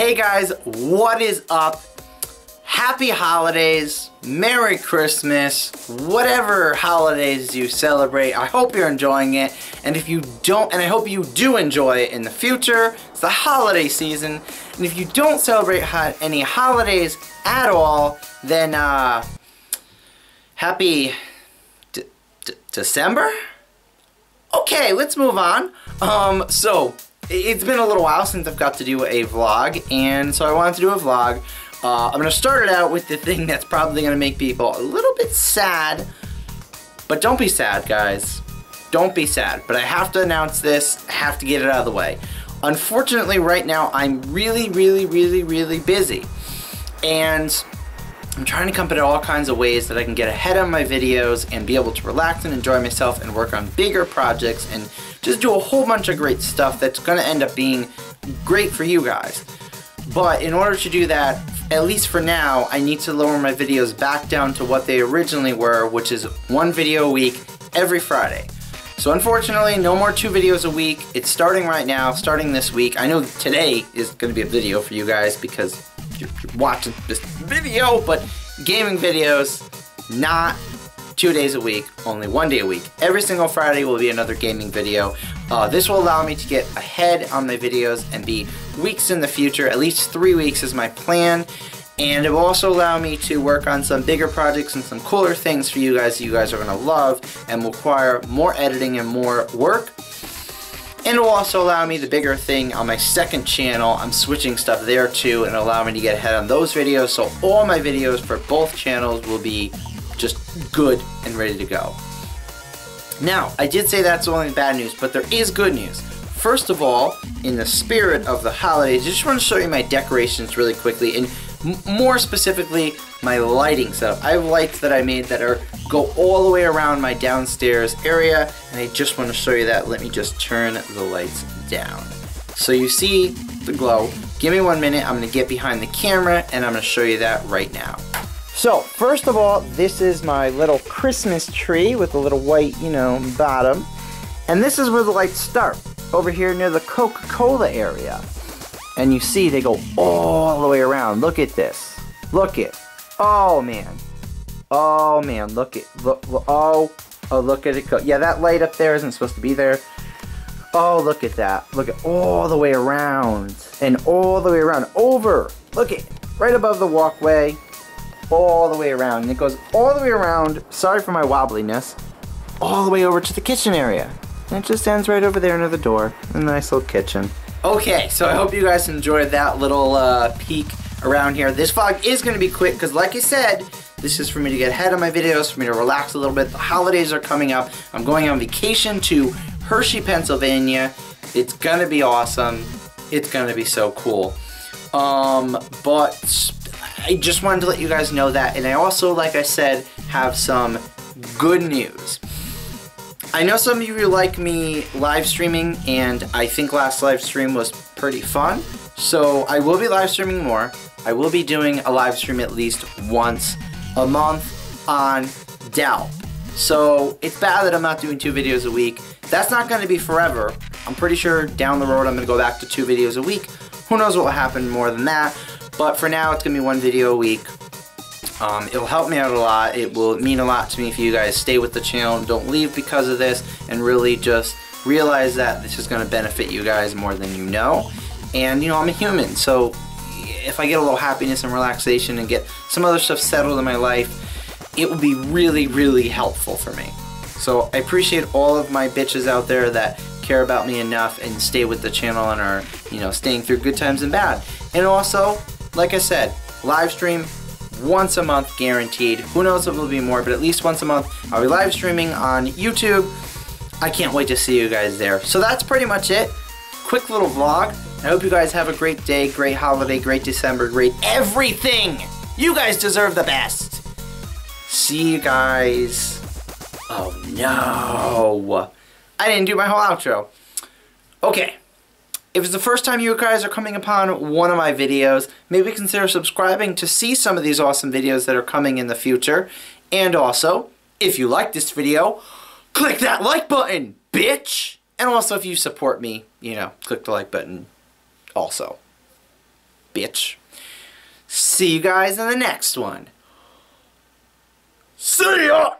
Hey guys, what is up? Happy holidays, Merry Christmas, whatever holidays you celebrate. I hope you're enjoying it. And if you don't, and I hope you do enjoy it in the future, it's the holiday season. And if you don't celebrate ho any holidays at all, then uh, happy December? Okay, let's move on. Um, so, it's been a little while since I've got to do a vlog, and so I wanted to do a vlog. Uh, I'm gonna start it out with the thing that's probably gonna make people a little bit sad, but don't be sad, guys. Don't be sad, but I have to announce this, I have to get it out of the way. Unfortunately, right now, I'm really, really, really, really busy. And I'm trying to come up with all kinds of ways that I can get ahead on my videos and be able to relax and enjoy myself and work on bigger projects and just do a whole bunch of great stuff that's going to end up being great for you guys. But in order to do that, at least for now, I need to lower my videos back down to what they originally were, which is one video a week every Friday. So unfortunately, no more two videos a week. It's starting right now, starting this week. I know today is going to be a video for you guys because you're, you're watching this video, but gaming videos, not two days a week, only one day a week. Every single Friday will be another gaming video. Uh, this will allow me to get ahead on my videos and be weeks in the future, at least three weeks is my plan. And it will also allow me to work on some bigger projects and some cooler things for you guys that you guys are going to love and require more editing and more work. And it will also allow me the bigger thing on my second channel. I'm switching stuff there too and allow me to get ahead on those videos. So all my videos for both channels will be good and ready to go. Now, I did say that's only bad news, but there is good news. First of all, in the spirit of the holidays, I just want to show you my decorations really quickly, and more specifically, my lighting setup. I have lights that I made that are go all the way around my downstairs area and I just want to show you that. Let me just turn the lights down. So you see the glow. Give me one minute. I'm going to get behind the camera and I'm going to show you that right now. So first of all, this is my little Christmas tree with a little white, you know, bottom. And this is where the lights start, over here near the Coca-Cola area. And you see they go all the way around. Look at this. Look it. Oh man. Oh man, look at look, oh oh look at it go. Yeah, that light up there isn't supposed to be there. Oh, look at that. Look at all the way around and all the way around over. Look at right above the walkway. All the way around. And it goes all the way around. Sorry for my wobbliness. All the way over to the kitchen area. And it just ends right over there near the door. A nice little kitchen. Okay, so I hope you guys enjoyed that little uh, peek around here. This vlog is going to be quick because like I said, this is for me to get ahead of my videos, for me to relax a little bit. The holidays are coming up. I'm going on vacation to Hershey, Pennsylvania. It's going to be awesome. It's going to be so cool. Um, but I just wanted to let you guys know that. And I also, like I said, have some good news. I know some of you like me live streaming, and I think last live stream was pretty fun. So I will be live streaming more. I will be doing a live stream at least once a month on DALP. So it's bad that I'm not doing two videos a week. That's not going to be forever. I'm pretty sure down the road I'm going to go back to two videos a week. Who knows what will happen more than that. But for now it's going to be one video a week. Um, it'll help me out a lot. It will mean a lot to me if you guys stay with the channel don't leave because of this and really just realize that this is going to benefit you guys more than you know. And, you know, I'm a human, so if I get a little happiness and relaxation and get some other stuff settled in my life, it will be really, really helpful for me. So I appreciate all of my bitches out there that care about me enough and stay with the channel and are, you know, staying through good times and bad. And also, like I said, live stream once a month guaranteed. Who knows if it'll be more, but at least once a month I'll be live streaming on YouTube. I can't wait to see you guys there. So that's pretty much it. Quick little vlog. I hope you guys have a great day, great holiday, great December, great everything. You guys deserve the best. See you guys. Oh no. I didn't do my whole outro. Okay. If it's the first time you guys are coming upon one of my videos, maybe consider subscribing to see some of these awesome videos that are coming in the future. And also, if you like this video, click that like button, bitch! And also, if you support me, you know, click the like button also. Bitch. See you guys in the next one. See ya!